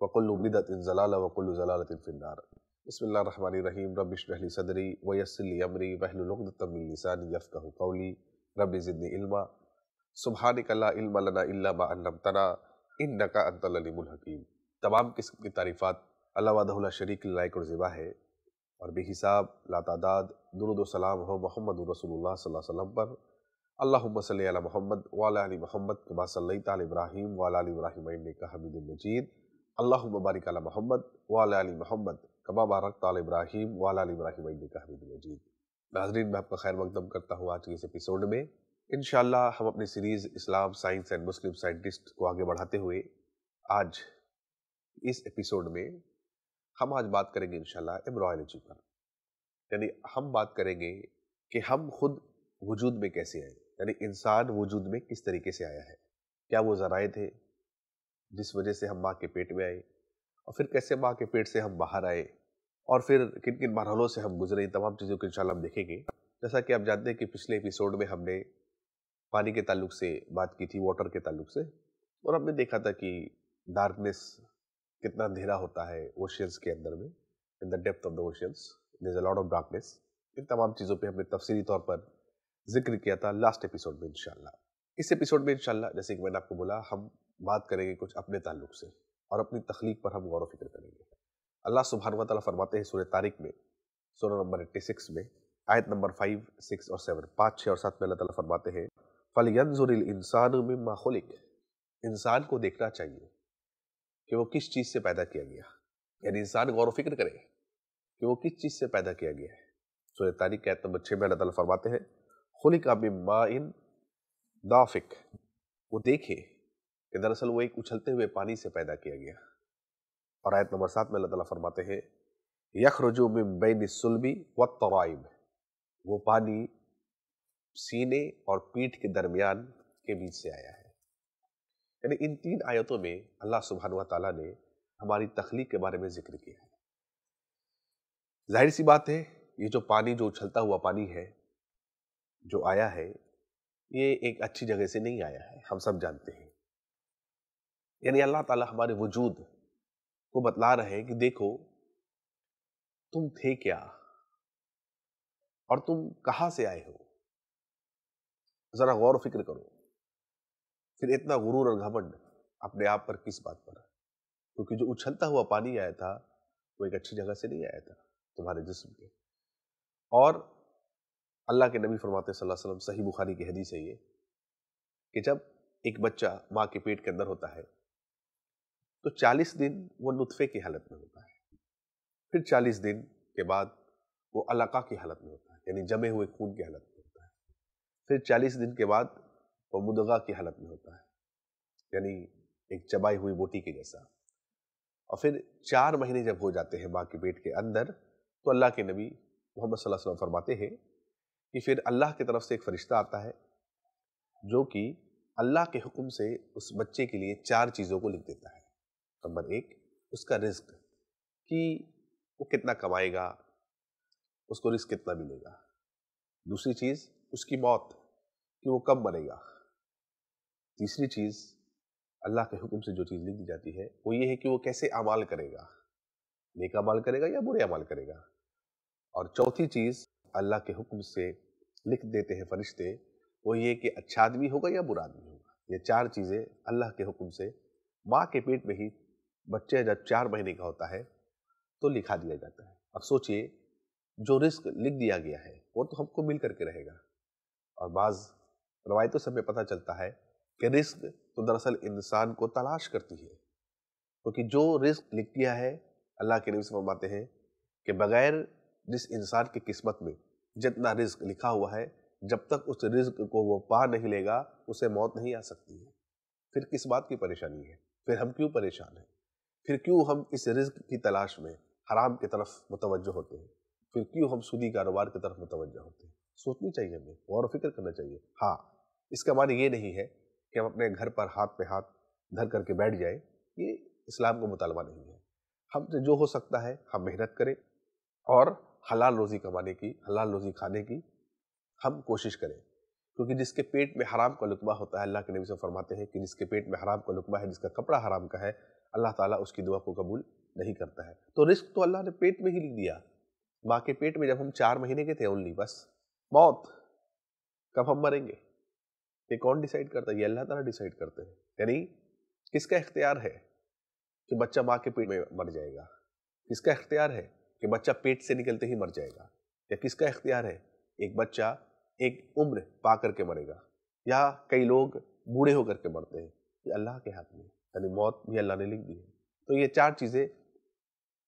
मुहदसतिन बिदा वकुल्लु बिदतिन ज़लाला वकुल्लु ज़लालतिन फिन्नार बिस्मिल्लाहिर्रहमानिर्रहीम रब्बि इश्रह ली सदरी व यस्सिर ली अमरी वहलुल उक़दतम मिन लिसानी यफ़क़हु क़ौली रब्बि ज़िदनी इल्मा सुब्हानक ला इल्म लना इल्ला मा अल्लमतना इन्नका अंतल अलीमुल हकीम तमाम किस्म की तारीफ़ात अल्लाह शरीक लायक और ज़िबा है। और बेहिसाब, लातादाद, दुरूद व सलाम हो मोहम्मद अलैहि वसल्लम पर। अल्लाहुम्म सल्लि अला मोहम्मद व अला आलि मोहम्मद, कमा सल्लैता अला इब्राहीम व अला आलि इब्राहीम इन्नका हमीदुम मजीद। अल्लाह बारिक अला मोहम्मद वाल मोहम्मद कमा बारक ताल इब्राहिम वाल इब्राहिम का हमीद मजीद नाजरीन मैं आपका खैर मकदम करता हूँ आज के इस एपिसोड में इन हम अपनी सीरीज़ इस्लाम साइंस एंड मुस्लिम साइंटिस्ट को आगे बढ़ाते हुए आज इस एपिसोड में हम आज बात करेंगे इनशाला एम्ब्रॉयलॉजी पर यानी हम बात करेंगे कि हम खुद वजूद में कैसे आए यानी इंसान वजूद में किस तरीके से आया है क्या वो ज़राए थे जिस वजह से हम माँ के पेट में आए और फिर कैसे माँ के पेट से हम बाहर आए और फिर किन किन मरहलों से हम गुजरे इन तमाम चीज़ों को इंशाल्लाह हम देखेंगे। जैसा कि आप जानते हैं कि पिछले एपिसोड में हमने पानी के ताल्लुक से बात की थी वाटर के ताल्लुक से और हमने देखा था कि डार्कनेस कितना अंधेरा होता है ओशियंस के अंदर में in the depth of the oceans is a lot of darkness इन तमाम चीज़ों पे हमने तफसीली तौर पर ज़िक्र किया था लास्ट एपिसोड में इंशाल्लाह। इस एपिसोड में इंशाल्लाह, जैसे कि मैंने आपको बोला, हम बात करेंगे कुछ अपने ताल्लुक से और अपनी तखलीक पर हम गौर फ़िक्र करेंगे। अल्लाह सुबहान तला फरमाते हैं सूर्य तारिक में सोलह नंबर एट्टी सिक्स में, आयत नंबर फाइव सिक्स और सेवन पाँच छः और सात में अल्लाह ताला फरमाते हैं फल यंजुरिल इंसान मिम्मा खुलिक इंसान को देखना चाहिए कि वो किस चीज़ से पैदा किया गया। यानी इंसान गौर फ़िक्र करे कि वो किस चीज़ से पैदा किया गया है। सूर्य तारिक आयत नंबर छः में अल्लाह ताला फरमाते हैं, खुलिक मिम्मा इन दाफिक, वो देखे कि दरअसल वो एक उछलते हुए पानी से पैदा किया गया। और आयत नंबर सात में अल्लाह ताला फरमाते हैं यख रजू में बैन सुलबी व तराइब वो पानी सीने और पीठ के दरमियान के बीच से आया है। यानी इन तीन आयतों में अल्लाह सुबहान ताला ने हमारी तखलीक के बारे में ज़िक्र किया है। ज़ाहिर सी बात है, ये जो पानी, जो उछलता हुआ पानी है, जो आया है ये एक अच्छी जगह से नहीं आया है, हम सब जानते हैं। यानी अल्लाह ताला हमारे वजूद को बतला रहे हैं कि देखो, तुम थे क्या? और तुम कहाँ से आए हो? जरा गौर फ़िक्र करो। फिर इतना गुरूर और घमंड अपने आप पर किस बात पर? क्योंकि जो उछलता हुआ पानी आया था, वो एक अच्छी जगह से नहीं आया था तुम्हारे जिस्म के। और अल्लाह के नबी फरमाते वसल्लम, सही बुखारी की हदीस है ये, कि जब एक बच्चा माँ के पेट के अंदर होता है तो 40 दिन वो नुतफ़े की हालत में होता है। फिर 40 दिन के बाद वो अलका की हालत में होता है, यानी जमे हुए खून की हालत में होता है। फिर 40 दिन के बाद वो मुदगा की हालत में होता है, यानी एक चबाई हुई बोटी के जैसा। और फिर चार महीने जब हो जाते हैं माँ के पेट के अंदर तो अल्लाह के नबी मोहम्मद वसल्लम फरमाते हैं कि फिर अल्लाह की तरफ़ से एक फरिश्ता आता है, जो कि अल्लाह के हुक्म से उस बच्चे के लिए चार चीज़ों को लिख देता है। नंबर एक, उसका रिस्क कि वो कितना कमाएगा, उसको रिस्क कितना मिलेगा। दूसरी चीज़, उसकी मौत, कि वो कब मरेगा। तीसरी चीज़, अल्लाह के हुक्म से जो चीज़ लिख दी जाती है, वो ये है कि वो कैसे अमाल करेगा। नेक अमाल करेगा या बुरे अमाल करेगा। और चौथी चीज़, अल्लाह के हुक्म से लिख देते हैं फरिश्ते, वो ये कि अच्छा आदमी होगा या बुरा आदमी होगा? ये चार चीज़ें अल्लाह के हुक्म से माँ के पेट में ही बच्चे जब चार महीने का होता है तो लिखा दिया जाता है। अब सोचिए, जो रिस्क लिख दिया गया है, वो तो हमको मिल करके रहेगा। और बाज रवायतों से हमें पता चलता है कि रिस्क तो दरअसल इंसान को तलाश करती है। क्योंकि तो जो रिस्क लिख दिया है, अल्लाह के नबी फरमाते हैं कि बगैर जिस इंसान की किस्मत में जितना रिस्क लिखा हुआ है, जब तक उस रिस्क को वो पा नहीं लेगा, उसे मौत नहीं आ सकती है। फिर किस बात की परेशानी है? फिर हम क्यों परेशान हैं? फिर क्यों हम इस रिज्क की तलाश में हराम की तरफ़ मुतवजह होते हैं? फिर क्यों हम सूदी कारोबार की तरफ़ मुतवजह होते हैं? सोचनी चाहिए हमें, गौर फ़िक्र करना चाहिए। हाँ इसका मान ये नहीं है कि हम अपने घर पर हाथ पे हाथ धर करके बैठ जाए, ये इस्लाम का मुतालबा नहीं है। हमसे जो हो सकता है, हम मेहनत करें और हलाल रोज़ी कमाने की, हलाल रोज़ी खाने की हम कोशिश करें। क्योंकि जिसके पेट में हराम का लुकमा होता है, अल्लाह के नबी से फरमाते हैं कि जिसके पेट में हराम का लुकमा है, जिसका कपड़ा हराम का है, अल्लाह ताला उसकी दुआ को कबूल नहीं करता है। तो रिस्क तो अल्लाह ने पेट में ही लिख दिया। माँ के पेट में जब हम चार महीने के थे ओनली बस, मौत, कब हम मरेंगे? ये कौन डिसाइड करता है? ये अल्लाह ताला डिसाइड करते हैं। यानी किसका इख्तियार है कि बच्चा माँ के पेट में मर जाएगा? किसका इख्तियार है? कि बच्चा पेट से निकलते ही मर जाएगा। या किसका इख्तियार है? एक बच्चा एक उम्र पा करके मरेगा, या कई लोग बूढ़े होकर के मरते हैं। ये अल्लाह के हाथ में यानी मौत भी अल्लाह ने लिख दी है। तो ये चार चीज़ें,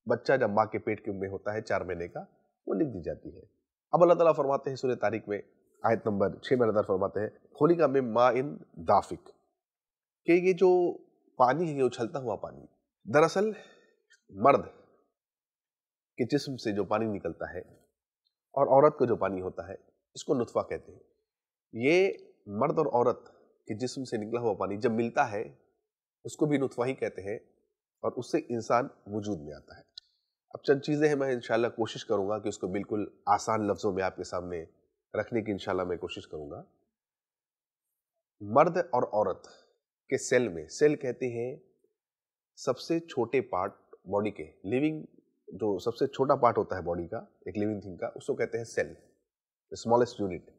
बच्चा जब माँ के पेट के में होता है चार महीने का, वो लिख दी जाती है। अब अल्लाह ताला फरमाते हैं सूर्य तारीख में, आयत नंबर छः में नज़र फरमाते हैं होलिका में मा इन दाफिक। कि ये जो पानी है, ये उछलता हुआ पानी, दरअसल मर्द के जिस्म से जो पानी निकलता है और औरत को जो पानी होता है, इसको नुतफ़ा कहते हैं। ये मर्द और औरत के जिस्म से निकला हुआ पानी जब मिलता है, उसको भी नुतफ़ा ही कहते हैं और उससे इंसान वजूद में आता है। अब चंद चीज़ें हैं, मैं इंशाल्लाह कोशिश करूँगा कि उसको बिल्कुल आसान लफ्ज़ों में आपके सामने रखने की इंशाल्लाह मैं कोशिश करूँगा। मर्द और औरत के सेल में, सेल कहते हैं सबसे छोटे पार्ट बॉडी के, लिविंग जो सबसे छोटा पार्ट होता है बॉडी का, एक लिविंग थिंग का, उसको कहते हैं सेल स्मॉलेस्ट यूनिट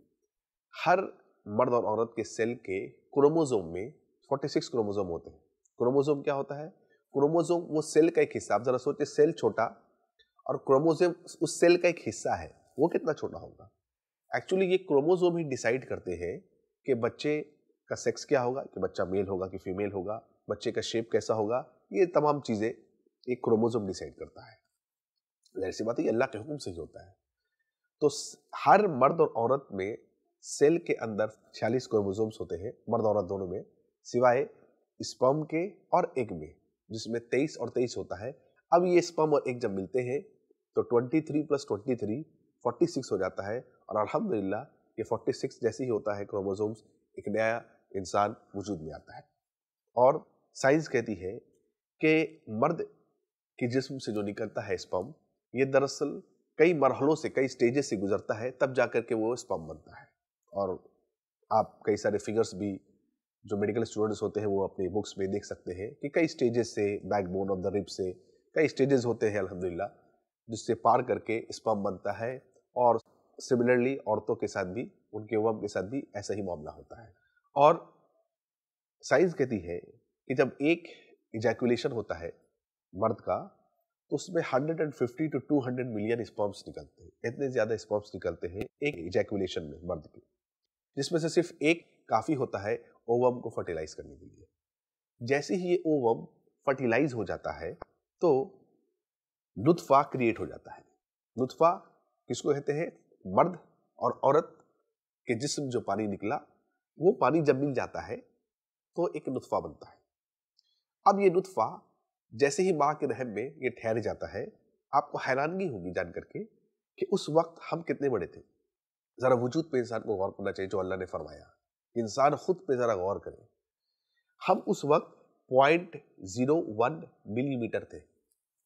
हर मर्द और औरत के सेल के क्रोमोजोम में 46 क्रोमोजोम होते हैं। क्रोमोजोम क्या होता है? क्रोमोजोम वो सेल का एक हिस्सा, आप जरा सोचिए सेल छोटा और क्रोमोजोम उस सेल का एक हिस्सा है, वो कितना छोटा होगा? एक्चुअली ये क्रोमोजोम ही डिसाइड करते हैं कि बच्चे का सेक्स क्या होगा, कि बच्चा मेल होगा, कि फीमेल होगा, बच्चे का शेप कैसा होगा, ये तमाम चीज़ें एक क्रोमोजोम डिसाइड करता है। ज़ाहिर सी बात है अल्लाह के हुक्म से ही होता है। तो हर मर्द और औरत में सेल के अंदर छियालीस क्रोमोजोम्स होते हैं, मर्द औरत दोनों में, सिवाय स्पर्म के और एग में, जिसमें तेईस और तेईस होता है। अब ये स्पर्म और एग जब मिलते हैं तो twenty three plus twenty three, forty six हो जाता है और अल्हम्दुलिल्लाह ये फोर्टी सिक्स जैसे ही होता है क्रोमोजोम्स एक नया इंसान वजूद में आता है। और साइंस कहती है कि मर्द के जिस्म से जो निकलता है स्पम ये दरअसल कई मरहलों से, कई स्टेजेस से गुजरता है, तब जाकर के वो स्पम बनता है। और आप कई सारे फिगर्स भी, जो मेडिकल स्टूडेंट्स होते हैं, वो अपनी बुक्स में देख सकते हैं कि कई स्टेजेस से बैकबोन ऑफ़ द रिप से, कई स्टेजेस होते हैं, अल्हम्दुलिल्लाह, जिससे पार करके स्पम बनता है। और सिमिलरली औरतों के साथ भी, उनके वम के साथ भी ऐसा ही मामला होता है। और साइंस कहती है कि जब एक इजैकुलेशन होता है, मर्द का तो उसमें 150 टू 200 मिलियन स्पर्म्स निकलते हैं। इतने ज़्यादा स्पर्म्स निकलते हैं एक इजैकुलेशन में, मर्द के। जिसमें से सिर्फ़ एक काफ़ी होता है ओवम को फर्टिलाइज करने के लिए। जैसे ही ये ओवम फर्टिलाइज हो जाता है तो नुतफा क्रिएट हो जाता है। नुतफा किसको कहते हैं? मर्द और औरत के जिसम जो पानी निकला, वो पानी जब मिल जाता है तो एक नुतफा बनता है। अब ये नुतफा जैसे ही माँ के रहम में ये ठहर जाता है, आपको हैरानगी होगी जान करके कि उस वक्त हम कितने बड़े थे। जरा वजूद पे इंसान को गौर करना चाहिए जो अल्लाह ने फरमाया। इंसान खुद पे जरा गौर करे। हम उस वक्त पॉइंट ज़ीरो वन मिलीमीटर थे।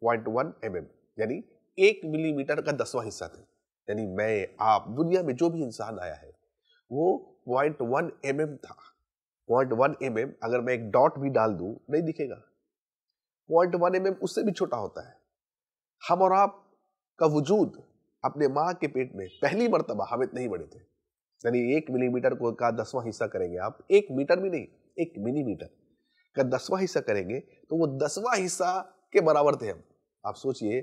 पॉइंट वन एम एम यानी एक मिलीमीटर का दसवां हिस्सा थे। यानी मैं, आप, दुनिया में जो भी इंसान आया है, वो पॉइंट वन एम एम था। पॉइंट वन एम एम अगर मैं एक डॉट भी डाल दूँ, नहीं दिखेगा। पॉइंट वन एम उससे भी छोटा होता है। हम और आप का वजूद अपने माँ के पेट में पहली मरतबा हम इतने ही बड़े थे। यानी एक मिलीमीटर को का दसवां हिस्सा करेंगे आप, एक मीटर भी नहीं, एक मिलीमीटर का दसवां हिस्सा करेंगे तो वो दसवां हिस्सा के बराबर थे हम। आप सोचिए,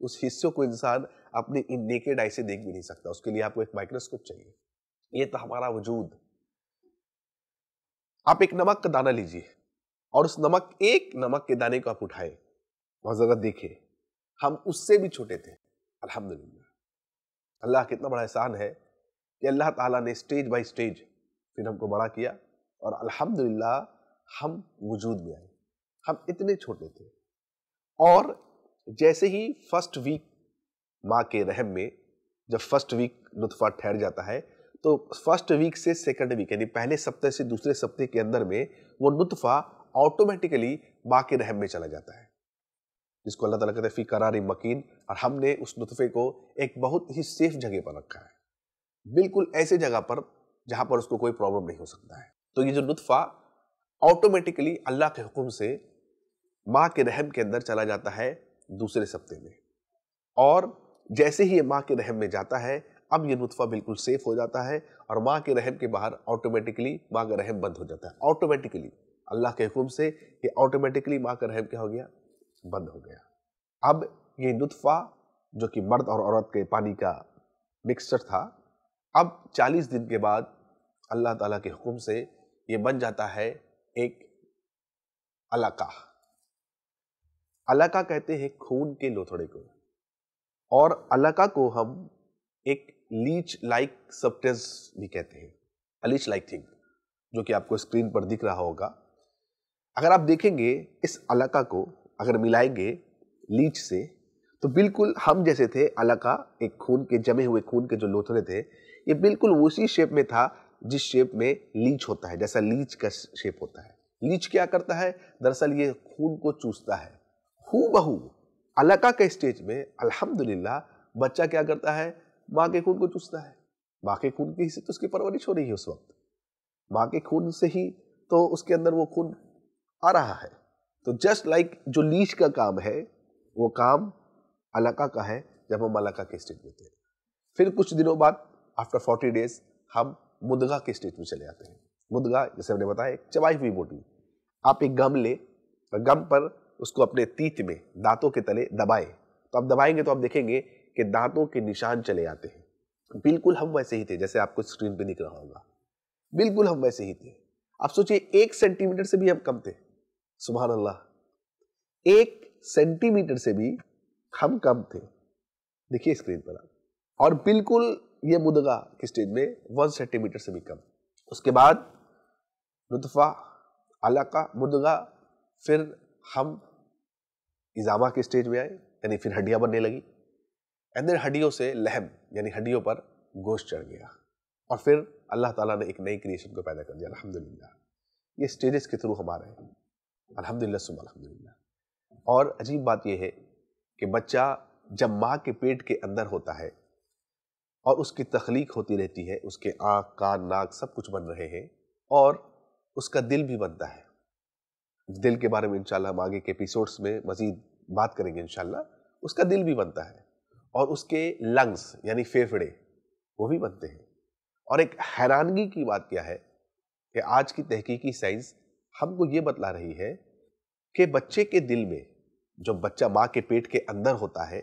उस हिस्से को इंसान अपने इन नेकेड आई से देख भी नहीं सकता, उसके लिए आपको एक माइक्रोस्कोप चाहिए। ये तो हमारा वजूद। आप एक नमक का दाना लीजिए। और उस नमक, एक नमक के दाने को आप उठाए। वहाँ जरा देखे। हम उससे भी छोटे थे। अल्हम्दुलिल्लाह। अल्लाह कितना बड़ा एहसान है कि अल्लाह ताला ने स्टेज बाय स्टेज फिर हमको बड़ा किया और अल्हम्दुलिल्लाह हम वजूद में आए। हम इतने छोटे थे। और जैसे ही फ़र्स्ट वीक माँ के रहम में जब फ़र्स्ट वीक नुतफा ठहर जाता है तो फ़र्स्ट वीक से सेकंड वीक, यानी पहले सप्ताह से दूसरे सप्ताह के अंदर में वो नुतफा ऑटोमेटिकली माँ के रहम में चला जाता है। जिसको अल्लाह ताला कहते हैं, फ़ी करारी मकीन और हमने उस नुतफे को एक बहुत ही सेफ़ जगह पर रखा है। बिल्कुल ऐसे जगह पर जहाँ पर उसको कोई प्रॉब्लम नहीं हो सकता है। तो ये जो नुतफा ऑटोमेटिकली अल्लाह के हुक्म से माँ के रहम के अंदर चला जाता है दूसरे सप्ते में। और जैसे ही ये माँ के रहम में जाता है, अब ये नुतफा बिल्कुल सेफ़ हो जाता है और माँ के रहम के बाहर ऑटोमेटिकली माँ का रहम बंद हो जाता है। ऑटोमेटिकली अल्लाह के हुक्म से ये ऑटोमेटिकली माँ का रहम क्या हो गया? बंद हो गया। अब ये नुतफा, जो कि मर्द और औरत के पानी का मिक्सचर था, अब 40 दिन के बाद अल्लाह ताला के हुक्म से ये बन जाता है एक अलाका। अलका कहते हैं खून के लोथड़े को। और अलाका को हम एक लीच लाइक सब्टेंस भी कहते हैं। अलीच लाइक थिंग जो कि आपको स्क्रीन पर दिख रहा होगा। अगर आप देखेंगे इस अलका को, अगर मिलाएँगे लीच से तो बिल्कुल हम जैसे थे अलका, एक खून के, जमे हुए खून के जो लोथड़े थे, ये बिल्कुल उसी शेप में था जिस शेप में लीच होता है, जैसा लीच का शेप होता है। लीच क्या करता है? दरअसल ये खून को चूसता है। हु बहू अलका के स्टेज में अल्हम्दुलिल्लाह बच्चा क्या करता है? माँ के खून को चूसता है। माँ के खून की से तो उसकी परवरिश हो रही है उस वक्त। माँ के खून से ही तो उसके अंदर वो खून आ रहा है। तो जस्ट लाइक like जो लीच का काम है, वो काम अलका का है, जब हम अलका के स्टेज में थे। फिर कुछ दिनों बाद आफ्टर फोर्टी डेज़ हम मुदगा के स्टेज में चले आते हैं। मुदगा, जैसे हमने बताया, एक चबाई हुई बोटी आप एक गम ले, और गम पर उसको अपने तीत में, दांतों के तले दबाए। तो आप दबाएँगे तो आप देखेंगे कि दांतों के निशान चले आते हैं। बिल्कुल हम वैसे ही थे, जैसे आपको स्क्रीन पे दिख रहा होगा। बिल्कुल हम वैसे ही थे। आप सोचिए, एक सेंटीमीटर से भी हम कम थे। सुबह अल्लाह एक सेंटीमीटर से भी हम कम थे। देखिए स्क्रीन पर आप। और बिल्कुल ये मुदगा की स्टेज में वन सेंटीमीटर से भी कम। उसके बाद रुतफा अलका मुदगा फिर हम इजामा के स्टेज में आए, यानी फिर हड्डियाँ बनने लगी। एंड देन हड्डियों से लहम, यानी हड्डियों पर गोश्त चढ़ गया। और फिर अल्लाह ताला ने एक नई क्रिएशन को पैदा कर दिया, अल्हम्दुलिल्लाह। ये स्टेजेस के थ्रू हम आ रहे हैं। अल्हम्दुलिल्लाह सुबह अल्हम्दुलिल्लाह। और अजीब बात यह है कि बच्चा जब माँ के पेट के अंदर होता है और उसकी तख्लीक होती रहती है, उसके आँख, कान, नाक सब कुछ बन रहे हैं और उसका दिल भी बनता है। दिल के बारे में इंशाल्लाह हम आगे के एपिसोड्स में मजीद बात करेंगे इंशाल्लाह। उसका दिल भी बनता है और उसके लंग्स यानी फेफड़े, वो भी बनते हैं। और एक हैरानगी की बात क्या है कि आज की तहकीकी साइंस हमको ये बतला रही है कि बच्चे के दिल में जब बच्चा माँ के पेट के अंदर होता है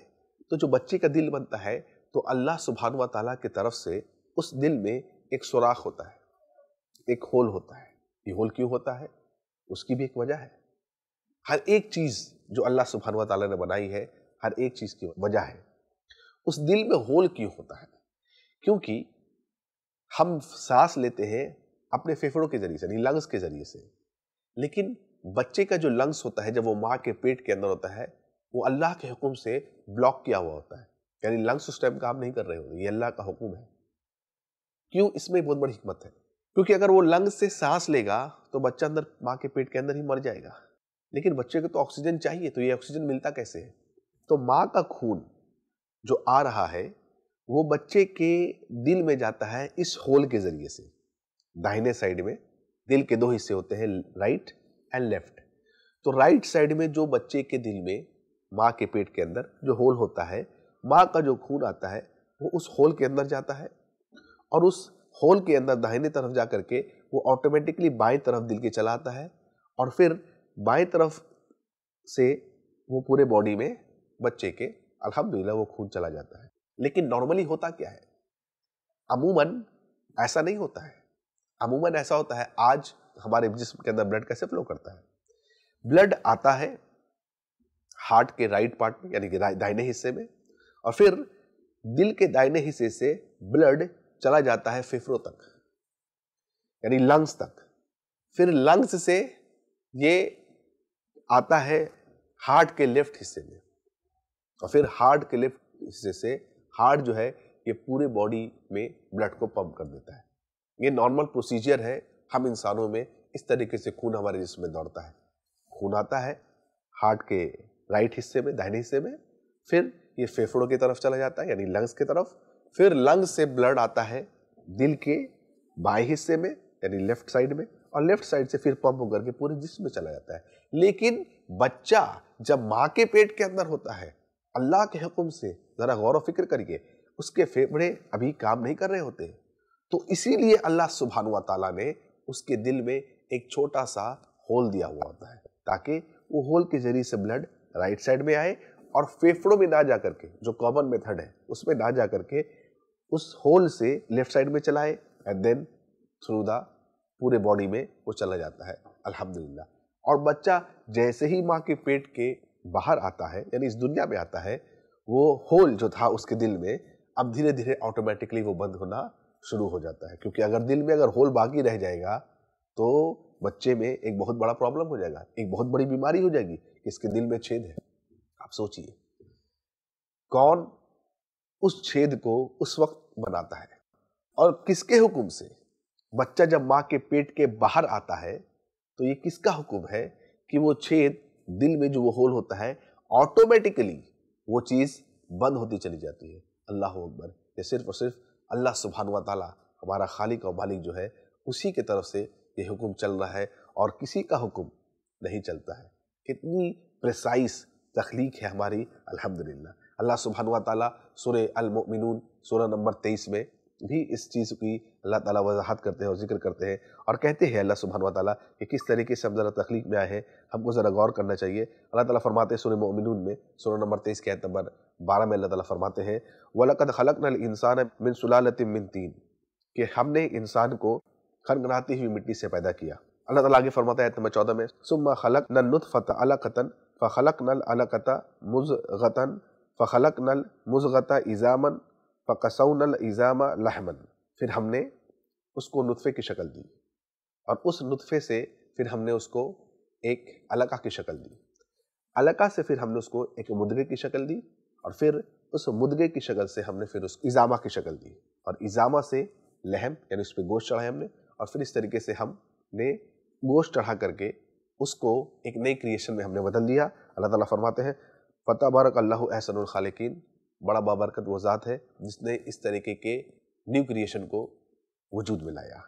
तो जो बच्चे का दिल बनता है तो अल्लाह सुबहान व ताला की तरफ़ से उस दिल में एक सुराख होता है, एक होल होता है। ये होल क्यों होता है? उसकी भी एक वजह है। हर एक चीज़ जो अल्लाह सुबहान व ताला ने बनाई है, हर एक चीज़ की वजह है। उस दिल में होल क्यों होता है? क्योंकि हम सांस लेते हैं अपने फेफड़ों के ज़रिए से यानी लंग्स के ज़रिए से। लेकिन बच्चे का जो लंग्स होता है, जब वो माँ के पेट के अंदर होता है, वो अल्लाह के हुक्म से ब्लॉक किया हुआ होता है। यानी लंग्स उस टाइम काम नहीं कर रहे होते ये अल्लाह का हुक्म है। क्यों? इसमें बहुत बड़ी हिम्मत है। क्योंकि अगर वो लंग्स से सांस लेगा तो बच्चा अंदर माँ के पेट के अंदर ही मर जाएगा। लेकिन बच्चे को तो ऑक्सीजन चाहिए तो ये ऑक्सीजन मिलता कैसे है? तो माँ का खून जो आ रहा है, वो बच्चे के दिल में जाता है इस होल के ज़रिए से, दाहिने साइड में। दिल के दो हिस्से होते हैं राइट एंड लेफ़्ट तो राइट साइड में जो बच्चे के दिल में, माँ के पेट के अंदर जो होल होता है, माँ का जो खून आता है, वो उस होल के अंदर जाता है और उस होल के अंदर दाहिने तरफ़ जा करके वो ऑटोमेटिकली बाएँ तरफ़ दिल के चला आता है और फिर बाएँ तरफ़ से वो पूरे बॉडी में बच्चे के, अल्हम्दुलिल्लाह, वो खून चला जाता है। लेकिन नॉर्मली होता क्या है? अमूमन ऐसा नहीं होता है। अमूमन ऐसा होता है, आज हमारे जिसम के अंदर ब्लड कैसे फ्लो करता है? ब्लड आता है हार्ट के राइट पार्ट में, यानी कि दाहिने हिस्से में, और फिर दिल के दाहिने हिस्से से ब्लड चला जाता है फेफड़ों तक, यानी लंग्स तक। फिर लंग्स से ये आता है हार्ट के लेफ़्ट हिस्से में, और फिर हार्ट के लेफ़्ट हिस्से से हार्ट जो है ये पूरे बॉडी में ब्लड को पंप कर देता है। ये नॉर्मल प्रोसीजर है, हम इंसानों में इस तरीके से खून हमारे जिसम में दौड़ता है। खून आता है, हार्ट के राइट हिस्से में, दाहिने हिस्से में, फिर ये फेफड़ों की तरफ़ चला जाता है, यानी लंग्स की तरफ़। फिर लंग्स से ब्लड आता है दिल के बाएँ हिस्से में, यानी लेफ़्ट साइड में, और लेफ़्ट साइड से फिर पंप होकर के पूरे जिस्म में चला जाता है। लेकिन बच्चा जब माँ के पेट के अंदर होता है, अल्लाह के हुक्म से, ज़रा गौर व फ़िक्र करिए, उसके फेफड़े अभी काम नहीं कर रहे होते। तो इसीलिए अल्लाह सुबहान ताला ने उसके दिल में एक छोटा सा होल दिया हुआ होता है, ताकि वो होल के ज़रिए से ब्लड राइट साइड में आए और फेफड़ों में ना जा करके जो कॉमन मेथड है, उसमें ना जा करके उस होल से लेफ़्ट साइड में चलाए एंड देन थ्रू द पूरे बॉडी में वो चला जाता है, अल्हम्दुलिल्लाह। और बच्चा जैसे ही माँ के पेट के बाहर आता है, यानी इस दुनिया में आता है, वो होल जो था उसके दिल में, अब धीरे धीरे ऑटोमेटिकली वो बंद होना शुरू हो जाता है। क्योंकि अगर दिल में अगर होल बाकी रह जाएगा तो बच्चे में एक बहुत बड़ा प्रॉब्लम हो जाएगा, एक बहुत बड़ी बीमारी हो जाएगी इसके दिल में छेद है। आप सोचिए। कौन उस छेद को उस वक्त बनाता है? और किसके हुक्म से? बच्चा जब माँ के पेट के बाहर आता है तो ये किसका हुक्म है कि वो छेद दिल में जो वो होल होता है ऑटोमेटिकली वो चीज़ बंद होती चली जाती है। अल्लाह अकबर। ये सिर्फ़ और सिर्फ़ अल्लाह सुबहान व ताला हमारा खालिक और मालिक जो है, उसी के तरफ़ से ये हुक्म चल रहा है और किसी का हुक्म नहीं चलता है। कितनी प्रेसाइस तख्लीक है हमारी, अल्हम्दुलिल्लाह। अल्लाह सुबहान व ताला सुर अलमिन सूर नंबर तेईस में भी इस चीज़ की अल्लाह ताला वजाहत करते हैं और ज़िक्र करते हैं और कहते हैं, अल्लाह सुबहान ताला, कि किस तरीके से हम ज़रा तख्लीक में आए हैं, हमको ज़रा गौर करना चाहिए। अल्लाह ताला फरमाते हैं सूर्य मोमिन में सूर्य नंबर तेईस के नंबर बारह में अल्लाह ताला फरमाते हैं वलकद खलक नल इंसान मिन सुलालत मिन तीन, कि हमने इंसान को खनगनाती हुई मिट्टी से पैदा किया। अल्लाह ताला आगे फरमाता है नंबर चौदह में, सुम्मा खलक नल नुतफ़त अलकतन फ़लक नल अलकता मुज़गतन फ़लक नल मुज़गता इज़ामन, फ़कसौनल इज़ामा लहमन। फिर हमने उसको नुतफ़े की शक्ल दी, और उस नुतफ़े से फिर हमने उसको एक अलका की शक्ल दी। अलका से फिर हमने उसको एक मुद्रे की शक्ल दी और फिर उस मुद्रे की शक्ल से हमने फिर उस इज़ामा की शक्ल दी। और इज़ामा से लहम, यानी उस पर गोश्त चढ़ाया हमने, और फिर इस तरीके से हमने गोश्त चढ़ा करके उसको एक नई क्रिएशन में हमने बदल दिया। अल्लाह ताला फरमाते हैं, फ़तः बारक अल्लाह एहसन खालिकीन बड़ा बाबरकत वो ज़ात है जिसने इस तरीके के न्यू क्रिएशन को वजूद में लाया।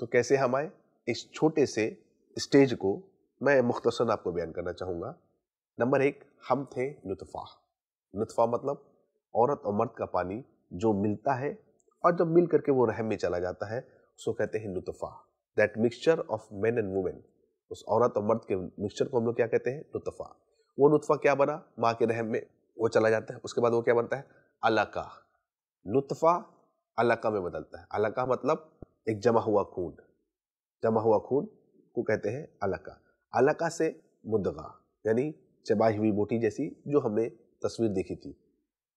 तो कैसे हम आए? इस छोटे से स्टेज को मैं मुख्तसर आपको बयान करना चाहूँगा। नंबर एक, हम थे नुतफ़ा नुतफ़ा मतलब औरत और मर्द का पानी जो मिलता है और जब मिल करके वो रहम में चला जाता है, उसको कहते हैं नुतफ़ा। That mixture of man and women उस औरत और मर्द के मिक्सचर को हम लोग क्या कहते हैं? नुतफ़ा। वो नुतफ़ा क्या बना? माँ के रहम में वो चला जाता है। उसके बाद वो क्या बनता है? अलका। लुत्फ़ा अलका में बदलता है। अलका मतलब एक जमा हुआ खून। जमा हुआ खून को कहते हैं अलका। अलका से मुदगा, यानी चबाई हुई बोटी जैसी जो हमने तस्वीर देखी थी।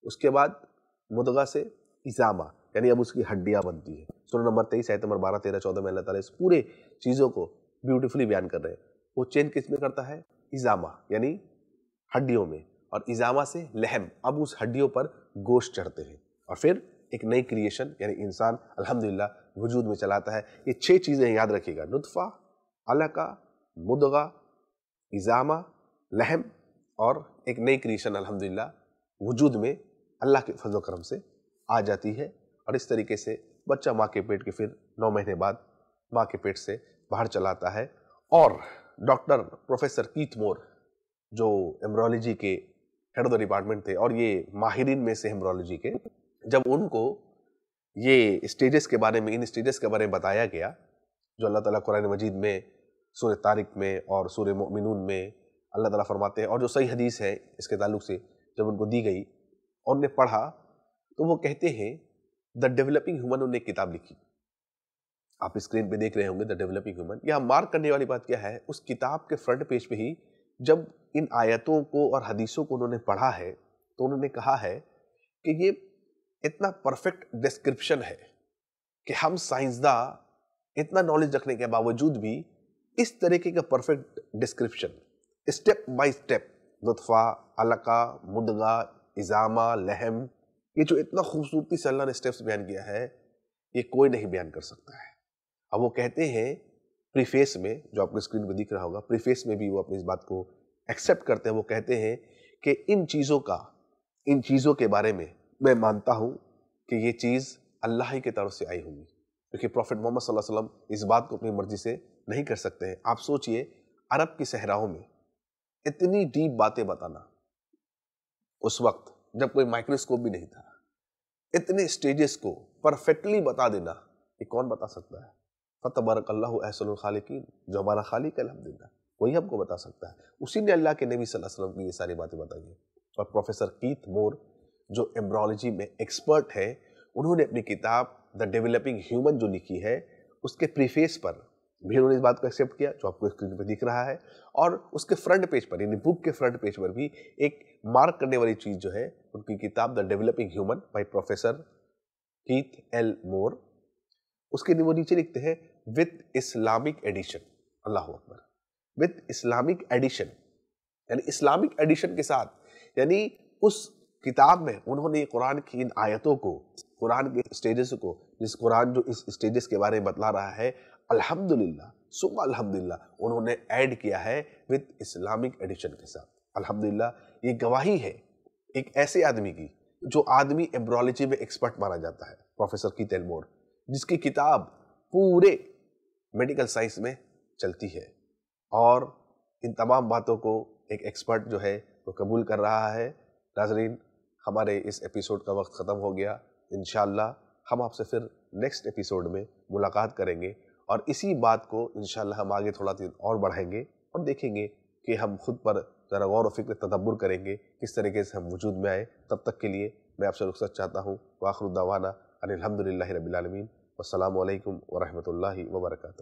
उसके बाद मुदगा से इजामा, यानी अब उसकी हड्डियाँ बनती है। सोलह नंबर तेईस, आयत नंबर बारह, तेरह, चौदह में अल्लाह ताला इस पूरे चीज़ों को ब्यूटीफुली बयान कर रहे हैं। वो चेन किसमें करता है? इजामा, यानी हड्डियों में। और इजामा से लहम, अब उस हड्डियों पर गोश्त चढ़ते हैं। और फिर एक नई क्रिएशन यानी इंसान, अल्हम्दुलिल्लाह, वजूद में चलाता है। ये छह चीज़ें याद रखिएगा। नुतफ़ा अलका, मुदगा, इजामा, लहम और एक नई क्रिएशन अल्हम्दुलिल्लाह, वजूद में अल्लाह के फजल करम से आ जाती है। और इस तरीके से बच्चा माँ के पेट के फिर नौ महीने बाद माँ के पेट से बाहर चलाता है। और डॉक्टर प्रोफेसर कीथ मोर, जो एम्ब्रोलॉजी के हेड ऑफ़ द डिपार्टमेंट थे, और ये माहिरीन में से हेमरोलॉजी के, जब उनको ये स्टेजेस के बारे में, इन स्टेजेस के बारे में बताया गया, जो अल्लाह ताला कुरान मजीद में सूर्य तारिक में और सूर्य मोमिनून में अल्लाह ताला फरमाते हैं, और जो सही हदीस है इसके ताल्लुक से, जब उनको दी गई और उन्हें पढ़ा तो वो कहते हैं, द डेवलपिंग ह्यूमन उन्हें किताब लिखी। आप स्क्रीन पे देख रहे होंगे, द डेवलपिंग ह्यूमन यहाँ मार्क करने वाली बात क्या है, उस किताब के फ्रंट पेज पे ही जब इन आयतों को और हदीसों को उन्होंने पढ़ा है तो उन्होंने कहा है कि ये इतना परफेक्ट डिस्क्रिप्शन है कि हम साइंसदा इतना नॉलेज रखने के बावजूद भी इस तरीके का perfect description step by step नुतफ़ा अलका, मुदगा, इजामा, लहम, ये जो इतना खूबसूरती से अल्लाह ने स्टेप्स बयान किया है, ये कोई नहीं बयान कर सकता है। अब वो कहते हैं प्रीफेस में, जो आपको स्क्रीन पर दिख रहा होगा प्रीफेस में भी वो अपनी इस बात को एक्सेप्ट करते हैं। वो कहते हैं कि इन चीज़ों का, इन चीज़ों के बारे में मैं मानता हूँ कि ये चीज़ अल्लाह ही की तरफ़ से आई होगी। क्योंकि प्रॉफिट मोहम्मद वसल्लम इस बात को अपनी मर्ज़ी से नहीं कर सकते हैं। आप सोचिए, अरब की सहराओं में इतनी डीप बातें बताना। उस वक्त जब कोई माइक्रोस्कोप भी नहीं था, इतने स्टेजेस को परफेक्टली बता देना ये कौन बता सकता है। फतबरक अल्लाह खालिकीन, जो हमारा खालिक अलहमदिल्ला वही हमको बता सकता है। उसी ने अल्लाह के नबी वसल्लम की ये सारी बातें बताई हैं। और प्रोफेसर कीथ मोर, जो एम्ब्रोलॉजी में एक्सपर्ट है, उन्होंने अपनी किताब द डेवलपिंग ह्यूमन जो लिखी है, उसके प्रीफेस पर भी उन्होंने इस बात को एक्सेप्ट किया, जो आपको स्क्रीन पर दिख रहा है। और उसके फ्रंट पेज पर, यानी बुक के फ्रंट पेज पर भी एक मार्क करने वाली चीज़ जो है, उनकी किताब the developing human by professor Keith L Moore उसके वो नीचे लिखते हैं विथ इस्लामिक एडिशन अल्लाह अकबर। विथ इस्लामिक एडिशन यानी इस्लामिक एडिशन के साथ, यानी उस किताब में उन्होंने कुरान की इन आयतों को, कुरान के स्टेजेस को, जिस कुरान जो इस स्टेजेस के बारे में बतला रहा है अल्हम्दुलिल्लाह सुबह अल्हम्दुलिल्लाह, उन्होंने ऐड किया है विद इस्लामिक एडिशन के साथ। अल्हम्दुलिल्लाह, ये गवाही है एक ऐसे आदमी की, जो आदमी एम्ब्रोलॉजी में एक्सपर्ट माना जाता है, प्रोफेसर की तेलमोर जिसकी किताब पूरे मेडिकल साइंस में चलती है। और इन तमाम बातों को एक एक्सपर्ट जो है, वो कबूल कर रहा है। नाजरीन, हमारे इस एपिसोड का वक्त ख़त्म हो गया। इन हम आपसे फिर नेक्स्ट एपिसोड में मुलाकात करेंगे। और इसी बात को इन हम आगे थोड़ा दिन और बढ़ाएँगे और देखेंगे कि हम खुद पर ज़रा गौर फ़िक्र तदब्बर करेंगे, किस तरीके से हम वजूद में आए। तब तक के लिए मैं आपसे रुख्सत चाहता हूँ वाखरुद्दावाना अनिलहमदिल्ला रबीआलमीन वालकम वरहमल वर्का